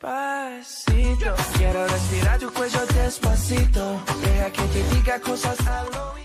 Despacito, quiero respirar tu cuello despacito. Deja que te diga cosas al oído.